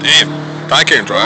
Damn, I can't drive.